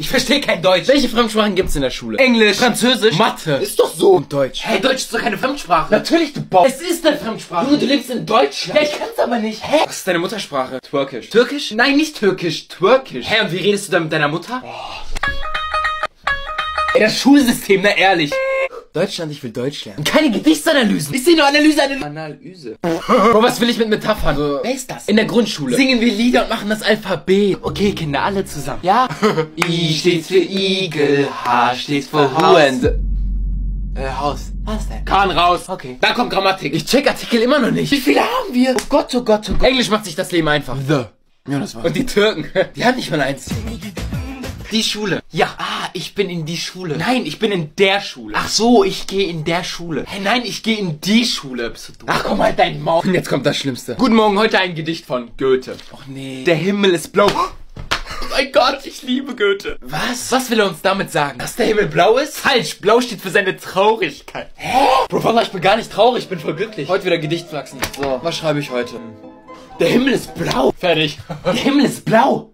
Ich verstehe kein Deutsch. Welche Fremdsprachen gibt's in der Schule? Englisch. Französisch, Mathe. Ist doch so. Und Deutsch. Hey, Deutsch ist doch keine Fremdsprache. Natürlich, du Bock. Es ist eine Fremdsprache. Junge, du lebst in Deutschland. Ja, ich kann's aber nicht. Hä? Was ist deine Muttersprache? Türkisch. Türkisch? Nein, nicht Türkisch. Türkisch. Hä, und wie redest du dann mit deiner Mutter? Ey, das Schulsystem, na ehrlich. Deutschland, ich will Deutsch lernen. Keine Gedichtsanalysen. Ich sehe nur Analyse, Analyse. Analyse. Bro, was will ich mit Metaphern? So, Wer ist das? in der Grundschule. Singen wir Lieder und machen das Alphabet. Okay, Kinder, alle zusammen. Ja? I steht für Igel, H steht für Haus. Äh, Haus. Was denn? Kahn raus. Okay. Da kommt Grammatik. Ich check Artikel immer noch nicht. Wie viele haben wir? Oh Gott, oh Gott, oh Gott. Englisch macht sich das Leben einfach. The. Ja, das war. Und die Türken, die haben nicht mal eins. die Schule. Ja. Ah, ich bin in die Schule. Nein, ich bin in der Schule. Ach so, ich gehe in der Schule. Hey, nein, ich gehe in die Schule. Bist du dumm? Ach komm halt dein Maul. Und jetzt kommt das Schlimmste. Guten Morgen, heute ein Gedicht von Goethe. Och nee. Der Himmel ist blau. Oh mein Gott, ich liebe Goethe. Was? Was will er uns damit sagen? Dass der Himmel blau ist? Falsch, blau steht für seine Traurigkeit. Hä? Bro, ich bin gar nicht traurig, ich bin voll glücklich. Heute wieder Gedicht wachsen. So, was schreibe ich heute? Der Himmel ist blau. Fertig. Der Himmel ist blau.